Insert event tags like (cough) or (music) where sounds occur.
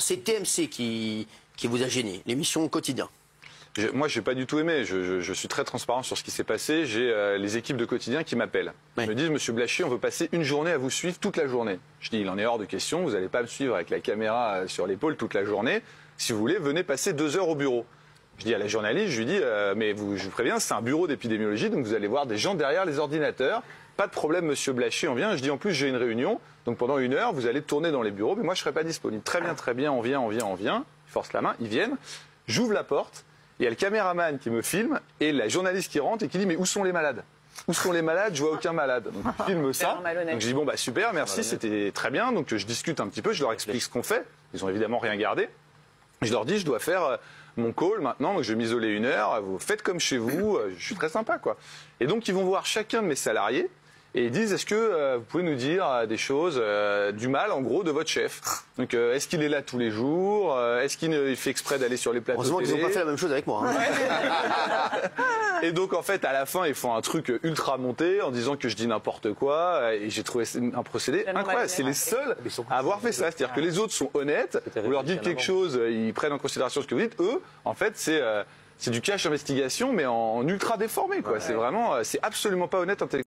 C'est TMC qui, qui vous a gêné, l'émission quotidien. Je, moi, j'ai pas du tout aimé. Je, je- je suis très transparent sur ce qui s'est passé. J'ai euh, les équipes de quotidien qui m'appellent. Ils me disent, Monsieur Blachier, on veut passer une journée à vous suivre toute la journée. Je dis, il en est hors de question. Vous n'allez pas me suivre avec la caméra euh, sur l'épaule toute la journée. Si vous voulez, venez passer deux heures au bureau. Je dis à la journaliste, je lui dis, euh, mais vous, je vous préviens, c'est un bureau d'épidémiologie, donc vous allez voir des gens derrière les ordinateurs. Pas de problème, Monsieur Blachier, on vient. Je dis, en plus, j'ai une réunion, donc pendant une heure, vous allez tourner dans les bureaux, mais moi, je serai pas disponible. Très bien, très bien, on vient, on vient, on vient. Ils forcent la main, ils viennent. J'ouvre la porte. Il y a le caméraman qui me filme et la journaliste qui rentre et qui dit mais où sont les malades? Où sont les malades? Je vois aucun malade. Donc il filme ça. Donc je dis bon bah super, merci, c'était très bien. Donc je discute un petit peu, je leur explique ce qu'on fait. Ils ont évidemment rien gardé. Je leur dis je dois faire euh, mon call maintenant, donc je vais m'isoler une heure. Vous faites comme chez vous. euh, Je suis très sympa quoi. Et donc ils vont voir chacun de mes salariés. Et ils disent, est-ce que euh, vous pouvez nous dire euh, des choses, euh, du mal en gros de votre chef? Donc euh, est-ce qu'il est là tous les jours Euh, Est-ce qu'il ne- il fait exprès d'aller sur les plateaux Heureusement qu'ils n'ont pas fait la même chose avec moi. hein. (laughs) (laughs) et donc en fait à la fin ils font un truc ultra monté en disant que je dis n'importe quoi et j'ai trouvé un procédé incroyable. C'est les seuls à avoir fait ça. C'est-à-dire que les autres sont honnêtes. Vous leur dites quelque chose, ils prennent en considération ce que vous dites. Eux, en fait, c'est euh, c'est du cash investigation mais en, en ultra déformé quoi. C'est vraiment, euh, c'est absolument pas honnête intellectuellement.